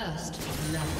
First blood.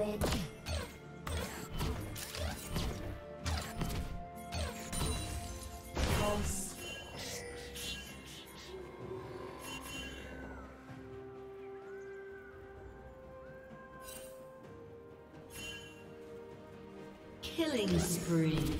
Savage. Killing spree.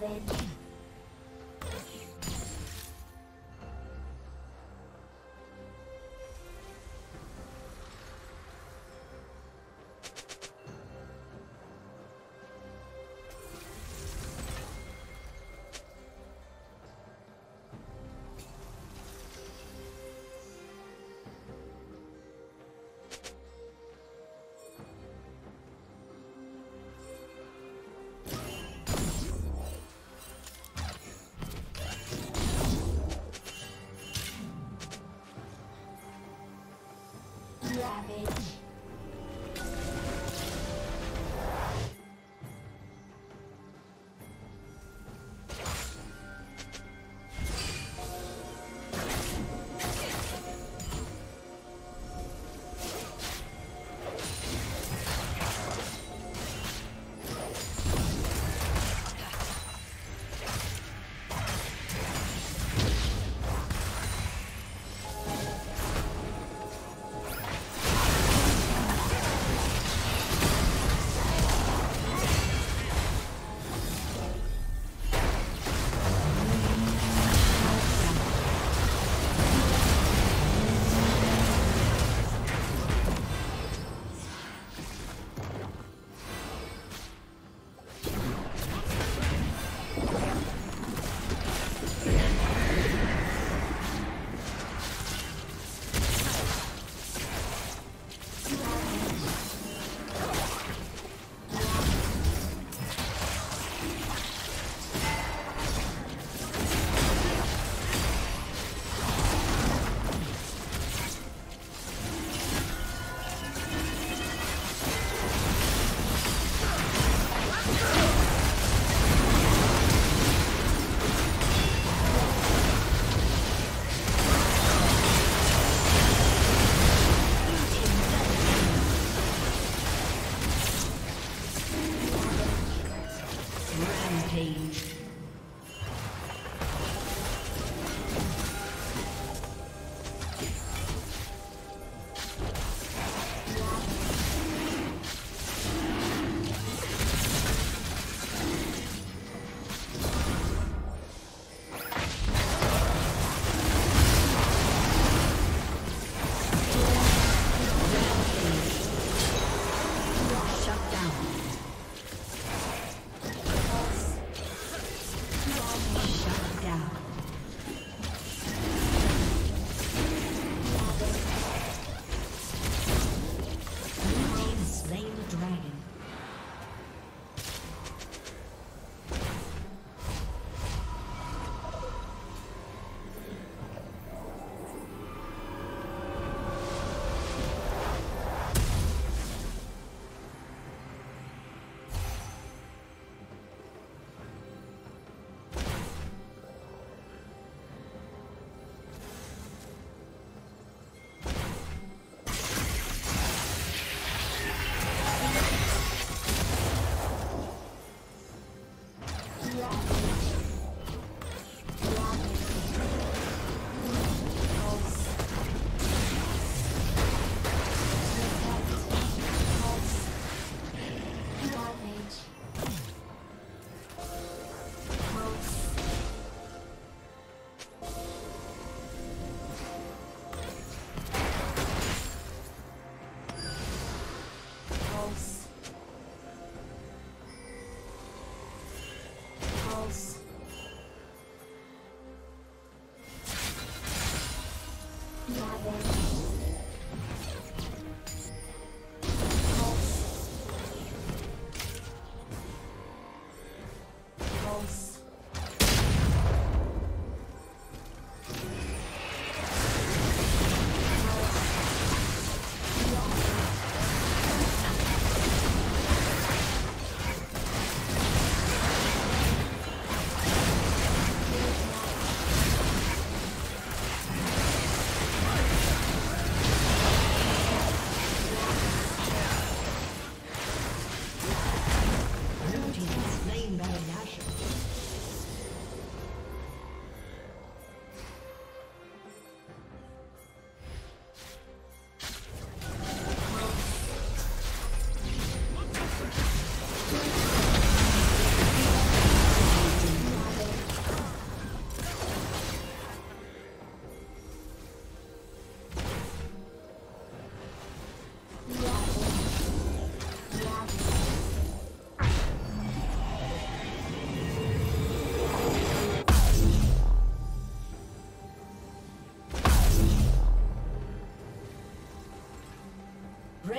Rampage. Rampage.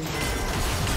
Legendary.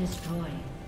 destroyed.